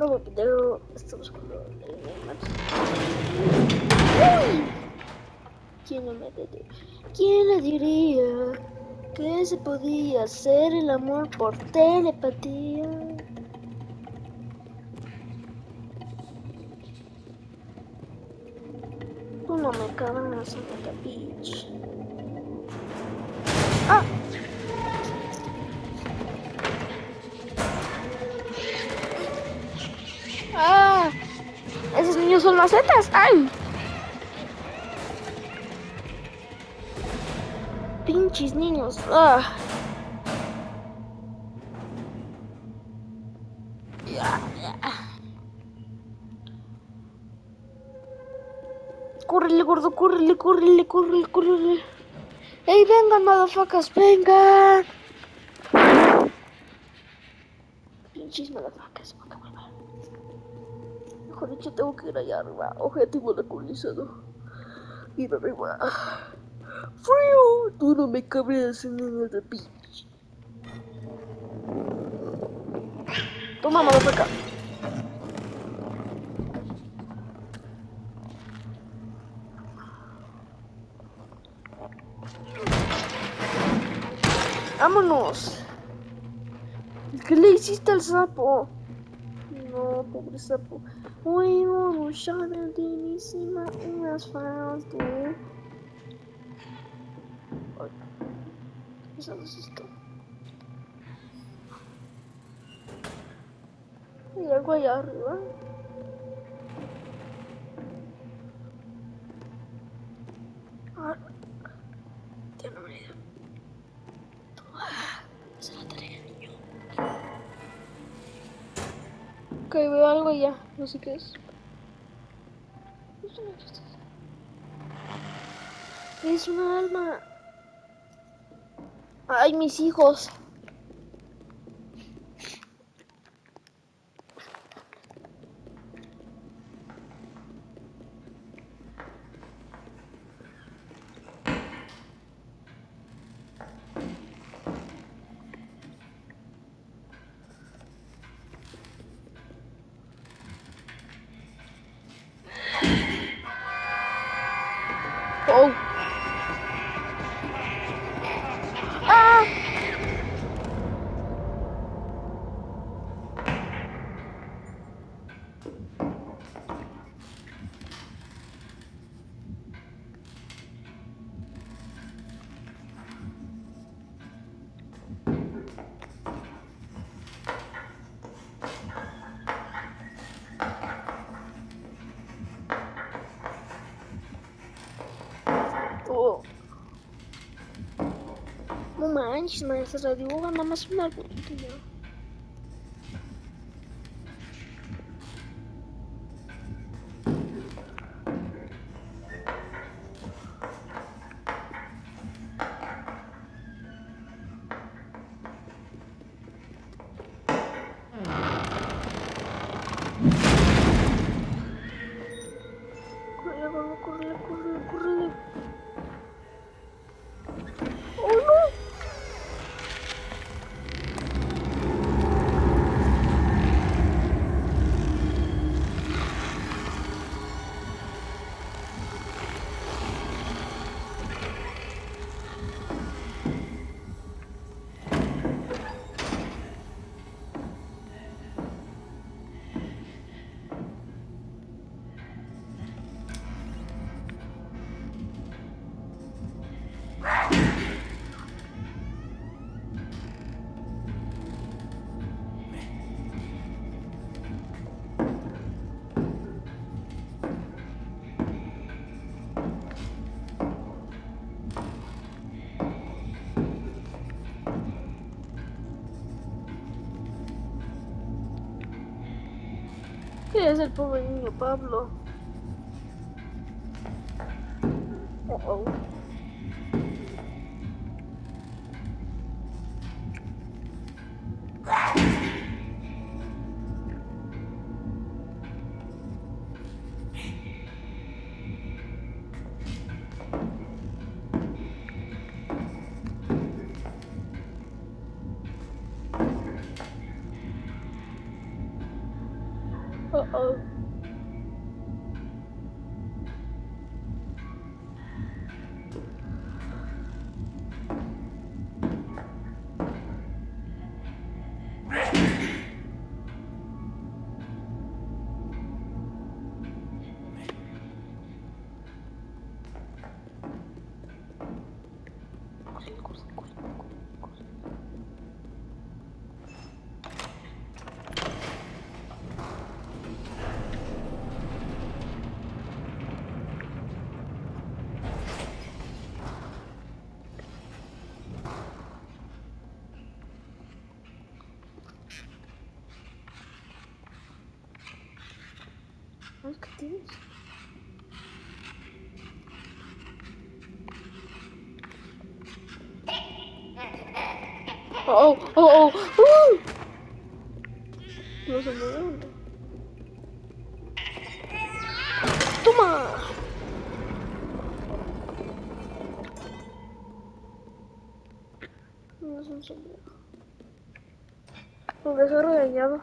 nuevo video. Estamos jugando en Maps. ¡Uy! ¿Quién no me diría? ¿Quién le diría que se podía hacer el amor por telepatía? Tú no me cabas en esta bitch. ¡Ah! Esos niños son macetas. ¡Ay! Pinches niños. ¡Ah! Ya, ya. Córrele, gordo, córrele, córrele, córrele, córrele. ¡Ey, vengan, motherfuckers, vengan! Pinches volver. Mejor dicho, tengo que ir allá arriba. Objetivo localizado. Ir arriba. ¡Frío! Tú no me cabreas en el beach. Toma, motherfucker. ¡Vámonos! ¿Qué le hiciste al sapo? No, pobre sapo. Hoy vamos a ver de encima unas faras de... Ay, ¿Qué pesado es esto? ¿Hay algo allá arriba? Ya. No sé qué es. Es una alma. Ay, mis hijos. Oh. tipo. Uma antes, não é necessário não mais uma pergunta, entendeu? Es el pobre niño Pablo? Oh, oh. Ay, ¿qué tienes? Oh, oh, oh. No se mueve. Toma. No un sombrero. Progreso regañado.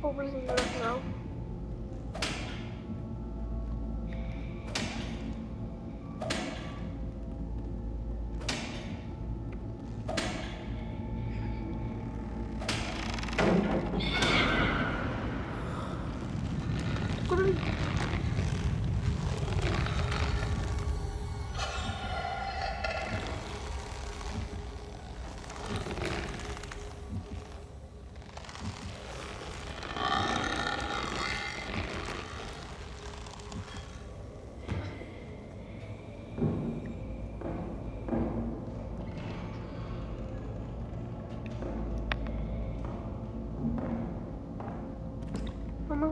What was the now?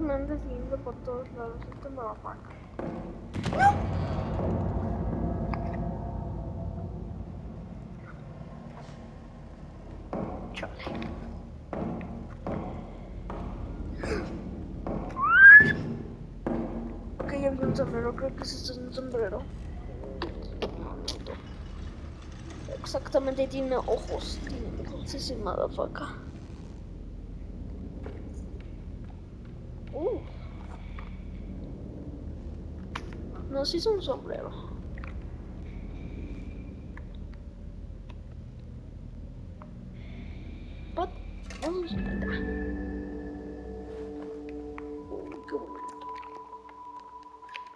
Me anda siguiendo por todos lados. Esto me va a fallar. Chale. Ok, ya vi un sombrero. Creo que ese es un sombrero. Exactamente, tiene ojos. Tiene ojos ese motherfucker. No, sí es un sombrero. What? Vamos a. Uy, qué bonito.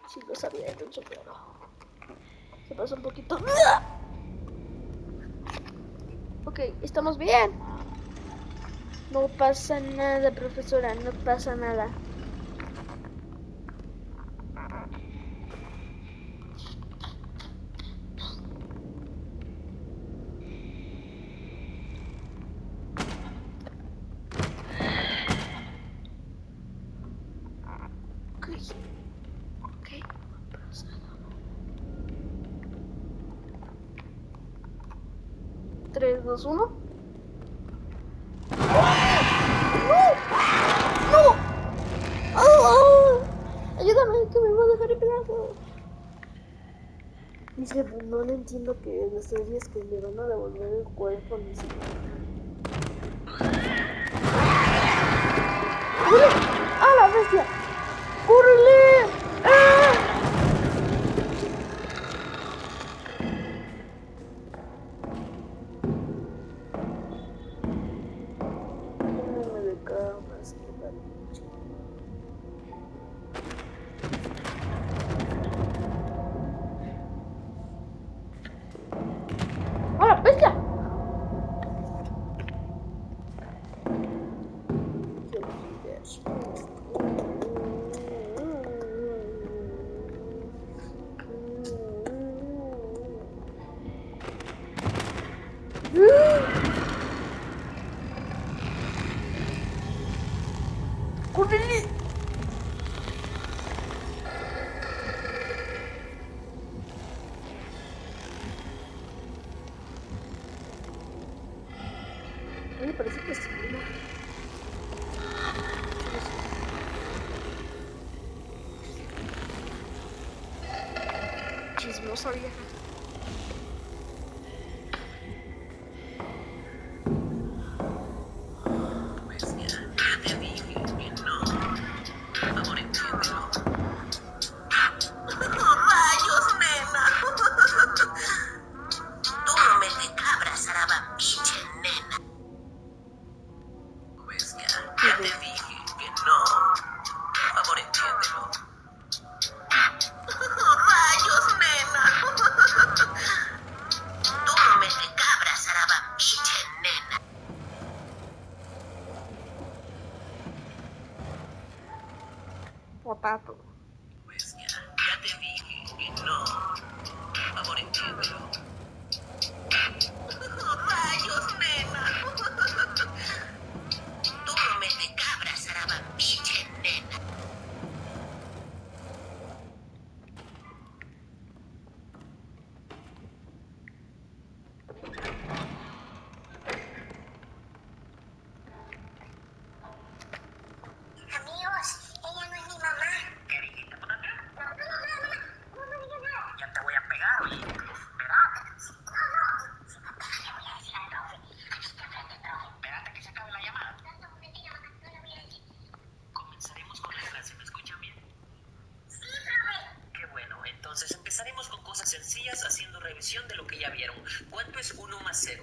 Sí, lo sabía, era un sombrero. Se pasa un poquito. Ok, estamos bien. No pasa nada, profesora, no pasa nada. 3, 2, 1. ¡No! ¡No! ¡Oh! Ayúdame, que me voy a dejar en pedazos. Dice, pues no le entiendo que en estos días que me van a devolver el cuerpo, ni siquiera. Corre! Ele parece que é seguro. Jeez, não sabia. bubble es 1 más 0.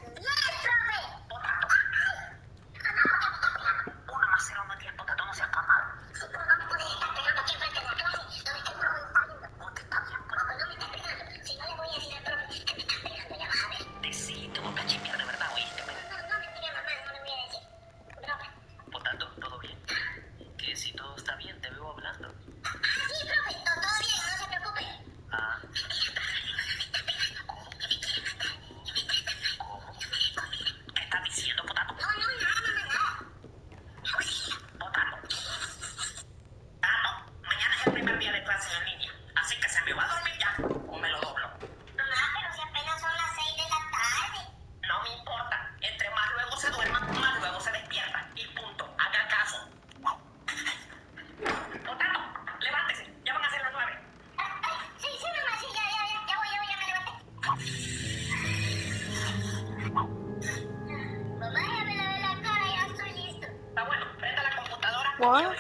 What?